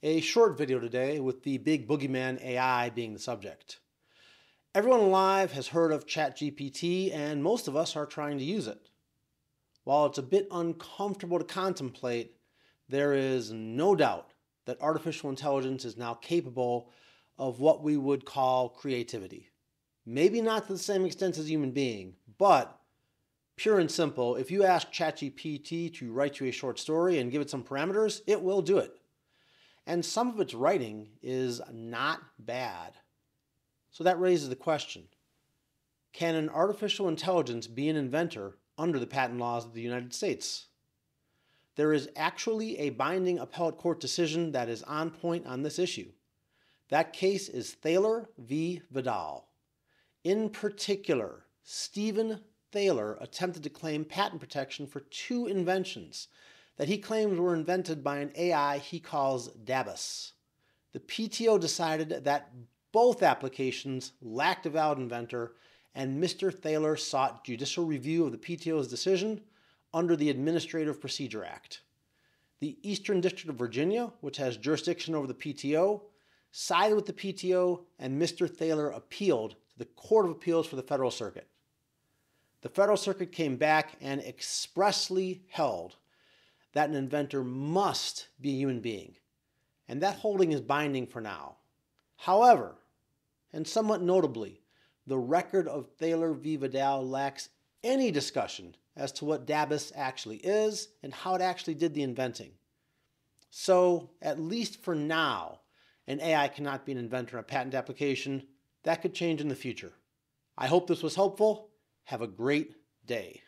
A short video today with the big boogeyman AI being the subject. Everyone alive has heard of ChatGPT and most of us are trying to use it. While it's a bit uncomfortable to contemplate, there is no doubt that artificial intelligence is now capable of what we would call creativity. Maybe not to the same extent as a human being, but pure and simple, if you ask ChatGPT to write you a short story and give it some parameters, it will do it and some of its writing is not bad. So that raises the question can an artificial intelligence be an inventor under the patent laws of the United States? There is actually a binding appellate court decision that is on point on this issue. That case is Thaler v. Vidal. In particular, Stephen Thaler attempted to claim patent protection for two inventions that he claims were invented by an AI he calls Dabus. The PTO decided that both applications lacked a valid inventor, and Mr. Thaler sought judicial review of the PTO's decision under the Administrative Procedure Act. The Eastern District of Virginia, which has jurisdiction over the PTO, sided with the PTO, and Mr. Thaler appealed to the Court of Appeals for the Federal Circuit. The Federal Circuit came back and expressly held that an inventor must be a human being, and that holding is binding for now. However, and somewhat notably, the record of Thaler v. Vidal lacks any discussion as to what Dabus actually is and how it actually did the inventing. So, at least for now, an AI cannot be an inventor in a patent application. That could change in the future. I hope this was helpful. Have a great day.